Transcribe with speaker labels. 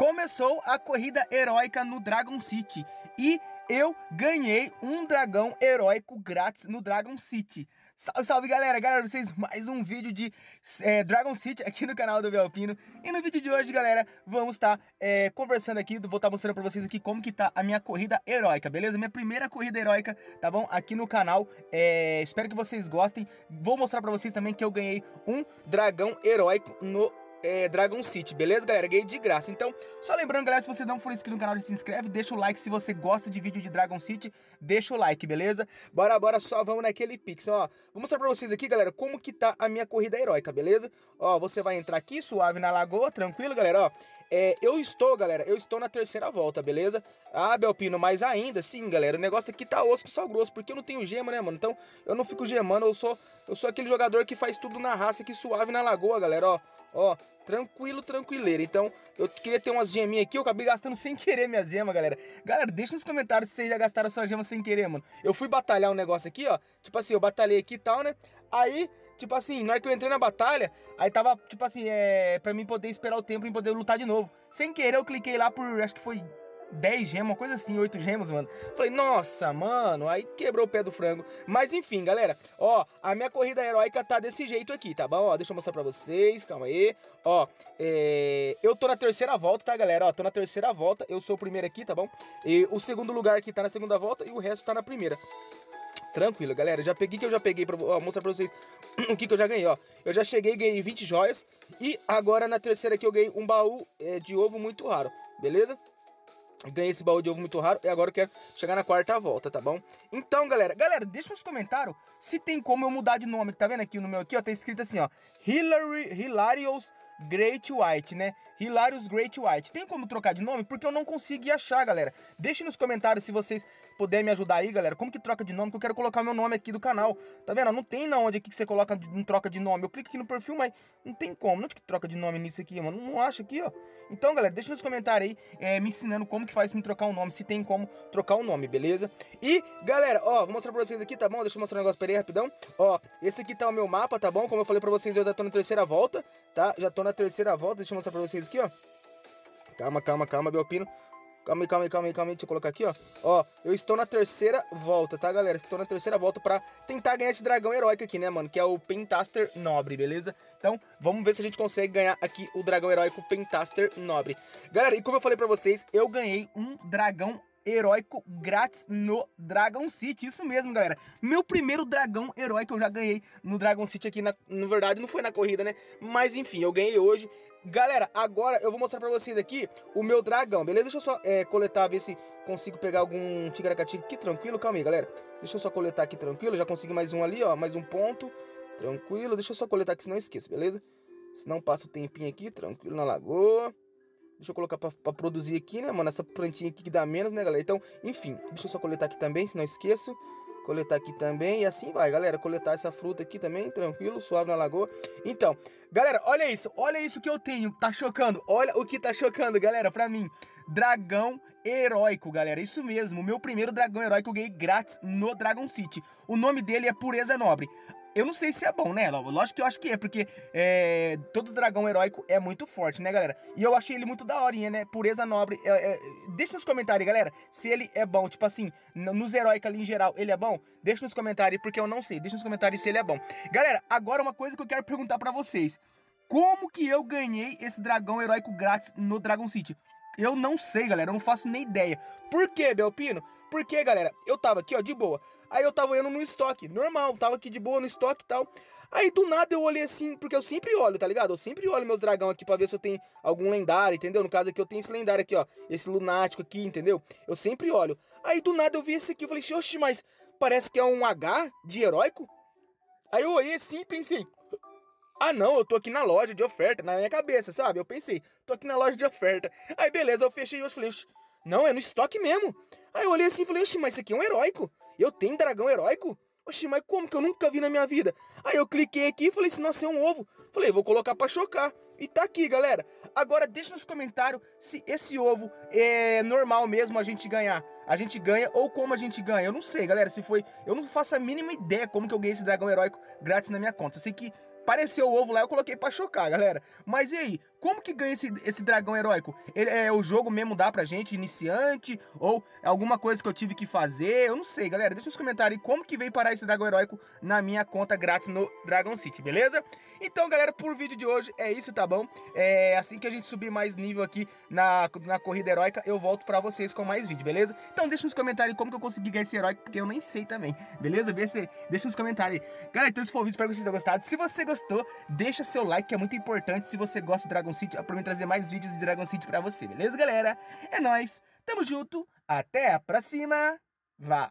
Speaker 1: começou a corrida heróica no Dragon City e eu ganhei um dragão heróico grátis no Dragon City. Salve, salve galera, galera, vocês mais um vídeo de é, Dragon City aqui no canal do Belpino E no vídeo de hoje, galera, vamos estar tá, é, conversando aqui, vou estar tá mostrando pra vocês aqui como que tá a minha corrida heróica, beleza? Minha primeira corrida heróica, tá bom? Aqui no canal, é, espero que vocês gostem Vou mostrar pra vocês também que eu ganhei um dragão heróico no é, Dragon City, beleza, galera? Ganhei de graça. Então, só lembrando, galera, se você não for inscrito no canal, já se inscreve, deixa o like. Se você gosta de vídeo de Dragon City, deixa o like, beleza? Bora, bora, só vamos naquele pixel, ó. Vou mostrar pra vocês aqui, galera, como que tá a minha corrida heróica, beleza? Ó, você vai entrar aqui, suave na lagoa, tranquilo, galera, ó. É, eu estou, galera, eu estou na terceira volta, beleza? Ah, Belpino, mas ainda, sim, galera, o negócio aqui tá osso com sal grosso, porque eu não tenho gema, né, mano? Então, eu não fico gemando, eu sou, eu sou aquele jogador que faz tudo na raça aqui, suave na lagoa, galera, ó. Ó, tranquilo, tranquileiro. Então, eu queria ter umas geminhas aqui, eu acabei gastando sem querer minhas gemas, galera. Galera, deixa nos comentários se vocês já gastaram suas gemas sem querer, mano. Eu fui batalhar um negócio aqui, ó. Tipo assim, eu batalhei aqui e tal, né? Aí, tipo assim, na hora que eu entrei na batalha, aí tava, tipo assim, é... Pra mim poder esperar o tempo e poder lutar de novo. Sem querer, eu cliquei lá por, acho que foi 10 gemas, uma coisa assim, 8 gemas, mano. Falei, nossa, mano, aí quebrou o pé do frango. Mas enfim, galera, ó, a minha corrida heróica tá desse jeito aqui, tá bom? Ó, deixa eu mostrar pra vocês, calma aí. Ó, é... eu tô na terceira volta, tá, galera? Ó, tô na terceira volta, eu sou o primeiro aqui, tá bom? E o segundo lugar aqui tá na segunda volta e o resto tá na primeira. Tranquilo, galera. Já peguei que eu já peguei pra ó, mostrar pra vocês o que, que eu já ganhei, ó. Eu já cheguei, ganhei 20 joias. E agora na terceira aqui eu ganhei um baú é, de ovo muito raro, beleza? Ganhei esse baú de ovo muito raro e agora eu quero chegar na quarta volta, tá bom? Então, galera, galera, deixa nos comentários se tem como eu mudar de nome, tá vendo aqui no meu aqui, ó, tá escrito assim, ó, Hillary, Hilarious Great White, né? Hilarious Great White. Tem como trocar de nome? Porque eu não consegui achar, galera. Deixe nos comentários se vocês puderem me ajudar aí, galera. Como que troca de nome? Que eu quero colocar meu nome aqui do canal. Tá vendo? Não tem na onde aqui que você coloca um troca de nome. Eu clico aqui no perfil, mas não tem como. Não que troca de nome nisso aqui, mano. Não acho aqui, ó. Então, galera, deixa nos comentários aí é, me ensinando como que faz pra me trocar um nome. Se tem como trocar o um nome, beleza? E, galera, ó, vou mostrar pra vocês aqui, tá bom? Deixa eu mostrar um negócio pra aí rapidão. Ó, esse aqui tá o meu mapa, tá bom? Como eu falei pra vocês, eu já tô na terceira volta, tá? Já tô na terceira volta. Deixa eu mostrar pra vocês aqui, ó. Calma, calma, calma, Belpino. Calma aí, calma aí, calma aí, calma aí. Deixa eu colocar aqui, ó. Ó, eu estou na terceira volta, tá, galera? Estou na terceira volta pra tentar ganhar esse dragão heróico aqui, né, mano? Que é o Pentaster Nobre, beleza? Então, vamos ver se a gente consegue ganhar aqui o dragão heróico Pentaster Nobre. Galera, e como eu falei pra vocês, eu ganhei um dragão heróico grátis no Dragon City. Isso mesmo, galera. Meu primeiro dragão heróico eu já ganhei no Dragon City aqui. Na, na verdade, não foi na corrida, né? Mas enfim, eu ganhei hoje. Galera, agora eu vou mostrar pra vocês aqui o meu dragão, beleza? Deixa eu só é, coletar, ver se consigo pegar algum ticaracatica aqui, tranquilo. Calma aí, galera. Deixa eu só coletar aqui, tranquilo. Já consegui mais um ali, ó, mais um ponto. Tranquilo. Deixa eu só coletar aqui, senão eu esqueço, beleza? Senão passa o tempinho aqui, tranquilo, na lagoa. Deixa eu colocar pra, produzir aqui, né, mano? Essa plantinha aqui que dá menos, né, galera? Então, enfim, deixa eu só coletar aqui também, se não esqueço. Coletar aqui também e assim vai, galera. Coletar essa fruta aqui também, tranquilo, suave na lagoa. Então, galera, olha isso. Olha isso que eu tenho. Tá chocando. Olha o que tá chocando, galera, pra mim. Dragão heróico, galera. Isso mesmo. O meu primeiro dragão heróico eu ganhei grátis no Dragon City. O nome dele é Pureza Nobre. Eu não sei se é bom, né? Lógico que eu acho que é, porque é, todos dragão heróico é muito forte, né, galera? E eu achei ele muito daorinha, né? Pureza nobre. É, é, deixa nos comentários, galera, se ele é bom. Tipo assim, nos heróicos ali em geral, ele é bom? Deixa nos comentários, porque eu não sei. Deixa nos comentários se ele é bom. Galera, agora uma coisa que eu quero perguntar pra vocês. Como que eu ganhei esse dragão heróico grátis no Dragon City? Eu não sei, galera, eu não faço nem ideia. Por quê, Belpino? Porque, galera, eu tava aqui, ó, de boa. Aí eu tava olhando no estoque, normal, tava aqui de boa no estoque e tal. Aí do nada eu olhei assim, porque eu sempre olho, tá ligado? Eu sempre olho meus dragão aqui pra ver se eu tenho algum lendário, entendeu? No caso aqui eu tenho esse lendário aqui, ó, esse lunático aqui, entendeu? Eu sempre olho. Aí do nada eu vi esse aqui, eu falei, oxe, mas parece que é um H de heróico. Aí eu olhei assim e pensei, ah, não, eu tô aqui na loja de oferta, na minha cabeça, sabe? Eu pensei, tô aqui na loja de oferta. Aí beleza, eu fechei e falei, não, é no estoque mesmo. Aí eu olhei assim e falei, oxe, mas isso aqui é um heróico. Eu tenho dragão heróico? Oxi, mas como que eu nunca vi na minha vida? Aí eu cliquei aqui e falei assim, nossa, é um ovo. Falei, vou colocar pra chocar. E tá aqui, galera. Agora deixa nos comentários se esse ovo é normal mesmo a gente ganhar. A gente ganha ou como a gente ganha. Eu não sei, galera, se foi... Eu não faço a mínima ideia como que eu ganhei esse dragão heróico grátis na minha conta. Eu sei que Apareceu o ovo lá, eu coloquei pra chocar, galera. Mas e aí? Como que ganha esse, esse dragão heróico? Ele, é, o jogo mesmo dá pra gente, iniciante, ou alguma coisa que eu tive que fazer? Eu não sei, galera. Deixa nos comentários aí como que veio parar esse dragão heróico na minha conta grátis no Dragon City, beleza? Então, galera, por vídeo de hoje é isso, tá bom? É, assim que a gente subir mais nível aqui na, na corrida heróica, eu volto pra vocês com mais vídeo, beleza? Então deixa nos comentários aí como que eu consegui ganhar esse heróico, porque eu nem sei também, beleza? Vê se, deixa nos comentários aí. Galera, então esse foi o vídeo, espero que vocês tenham gostado. Se você gostou, deixa seu like, que é muito importante. Se você gosta de Dragon City, pra mim trazer mais vídeos de Dragon City pra você, beleza, galera? É nóis, tamo junto, até a próxima, valeu!